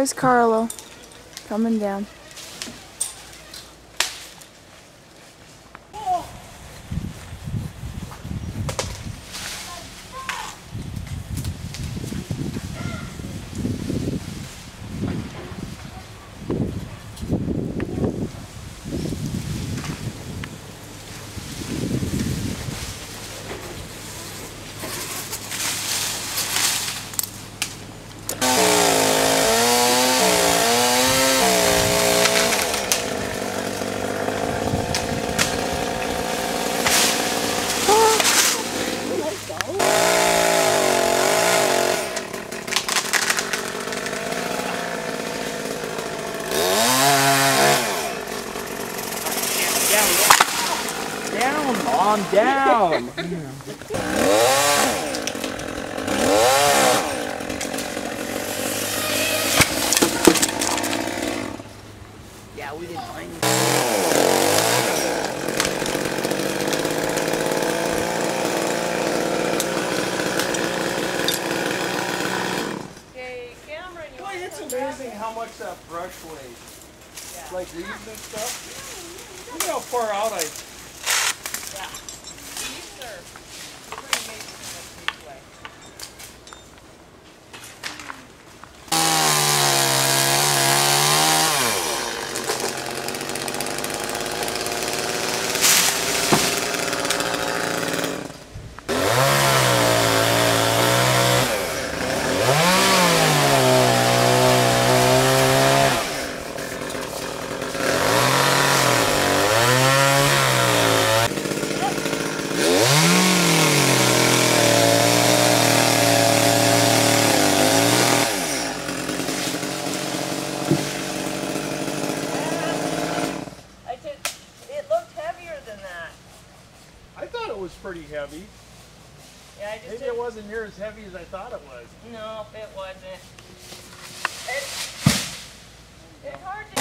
There's Carlo coming down. Down, Mom, down. yeah, we didn't find Okay, Cameron, you Boy, it's amazing how much that brush weighs. Yeah. Like leaves and stuff. Look how far out I. Yeah. These are pretty amazing what these weigh. I said, it looked heavier than that. I thought it was pretty heavy. Yeah, I just Maybe it wasn't near as heavy as I thought it was. No, it wasn't. It's, it's hard to.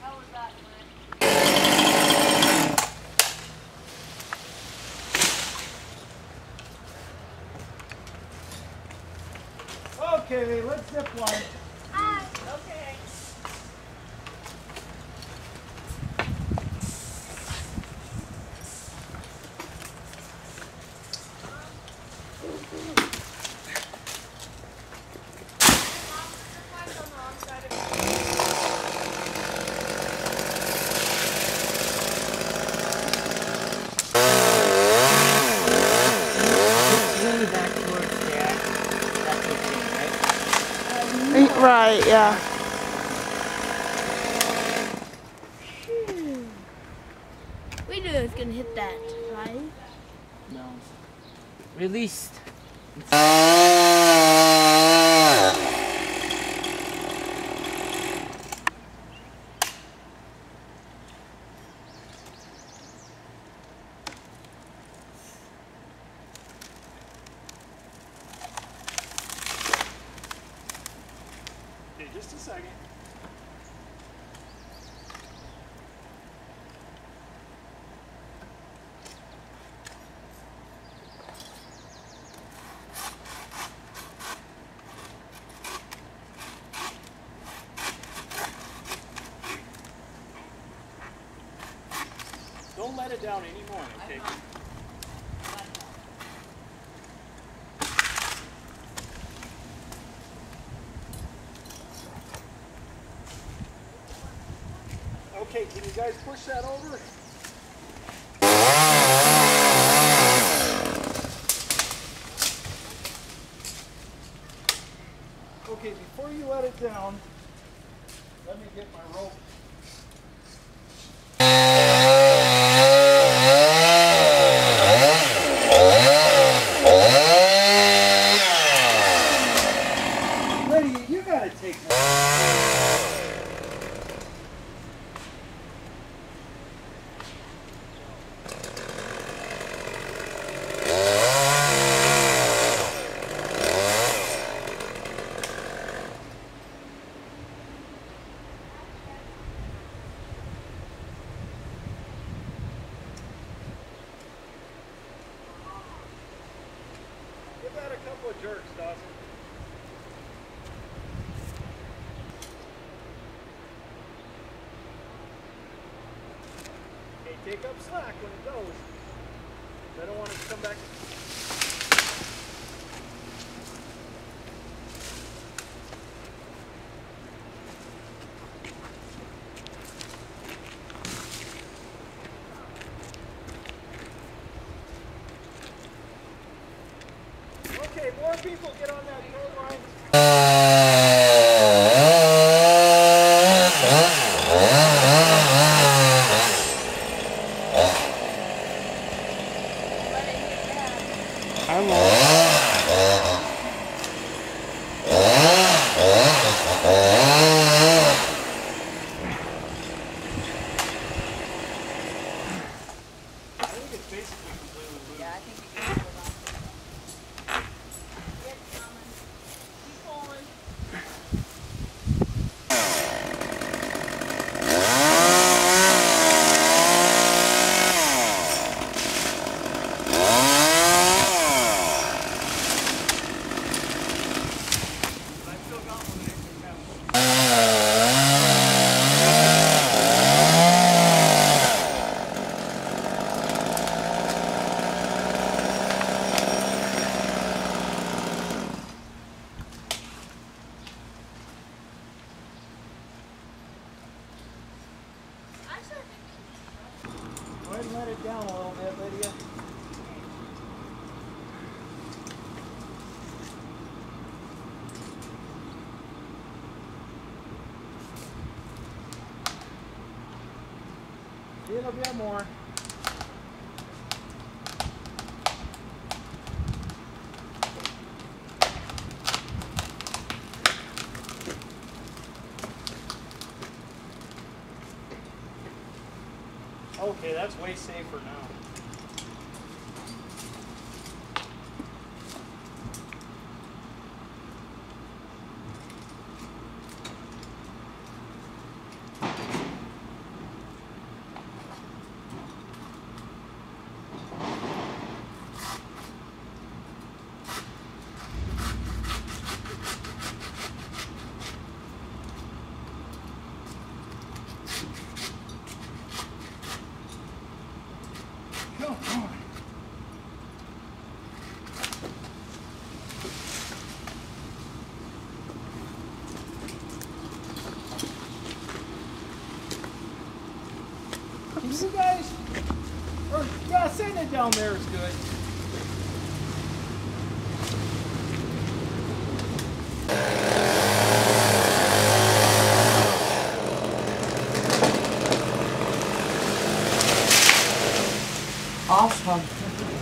How was that, Glenn? Okay, let's zip line. Okay. Way back towards there. That's okay, right? Right, yeah. We knew it was gonna hit that, right? No. Released. just a second. Don't let it down anymore, okay? Guys push that over? Okay, before you let it down, let me get my rope. Lydia, you gotta take jerks, Dawson. Okay, take up slack when it goes. I don't want it to come back. People get on that tow line. I'm on. I think it's basically completely loose. Yeah, I think we can hold on. It's coming. Keep pulling. I've still got one that actually counts. Go ahead and let it down a little bit, Lydia. Little bit more. Okay, that's way safer now. You guys, or yeah, send it down there is good. Awesome.